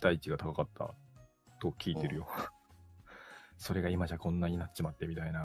期待値が高かったと聞いてるよ。それが今じゃこんなになっちまってみたいな。